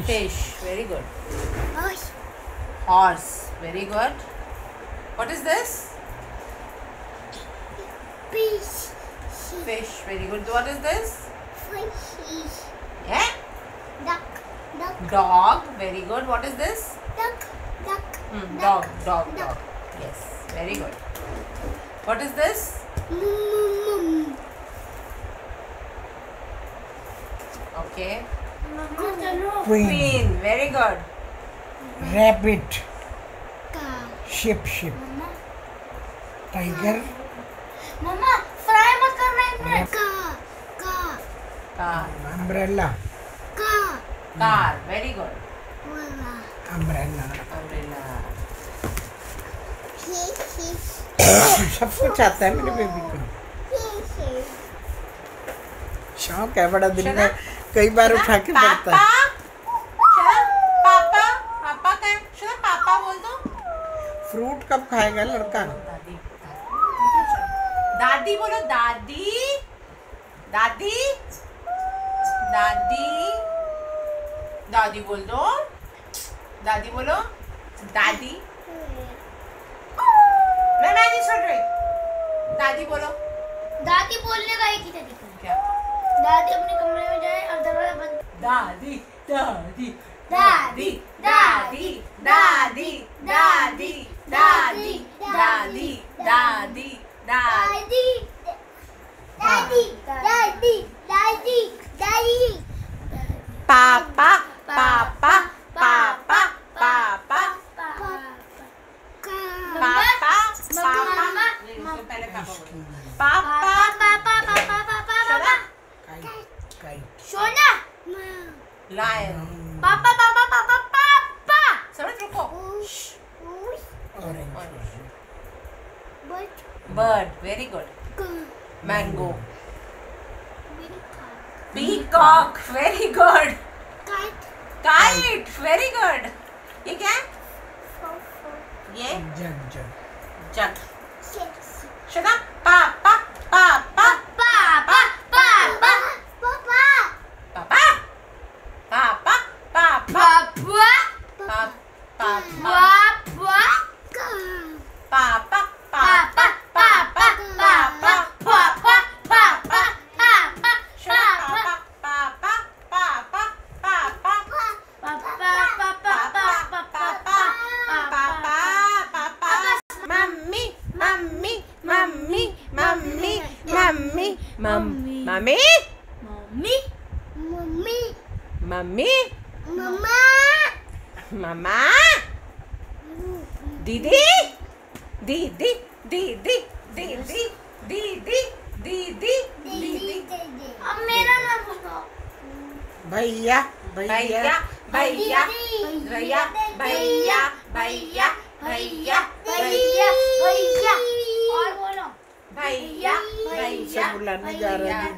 Fish. Fish. Very good. Horse. Horse. Very good. What is this? Fish. Fish. Very good. What is this? Fish. Yeah. Duck. Duck. Dog. Very good. What is this? Duck. Duck. Hmm, Duck. dog. Dog. Duck. Dog. Yes. Very good. What is this? Mum. Okay. Queen. Queen. Very good. Rabbit. Ship. Ship. Tiger. मम्मा fry मत करना इसमें का का Car. Umbrella. का Car. Very good. Umbrella. Umbrella. सब कुछ आता है मेरे बेबी को शौक है बड़ा दिन में कई बार उठा के पड़ता है। शरण, पापा? पापा का शरण, पापा बोल दो। फ्रूट कब खाएगा लड़का? दादी दादी। बोलो दादी। दादी? दादी? दादी बोल दो। दादी बोलो दादी। मैं मैं नहीं सुन रही। दादी बोलो। दादी बोलने का एक ही तरीका क्या? दादी अपने कमरे में जाए और दरवाज़ा बंद दादी दादी दादी, दादी दादी दादी दादी दादी दादी दादी दादी दादी दादी दादी पापा पापा पापा पापा पापा पापा पापा lion. Papa, papa, papa, papa. Sarah, रुको. Orange. Orange. Bird. Bird. Very good. Mango. Peacock. Very good. Kite. Kite. Very good. ये क्या है? ये? जग जग. जग. शगा. पाप. Mummy mummy mummy mummy mummy मम्मा मम्मा दीदी दीदी दीदी दीदी दीदी दीदी दीदी अब मेरा नाम बताओ। भैया भैया भैया भैया भैया भैया। भैया। negara-negara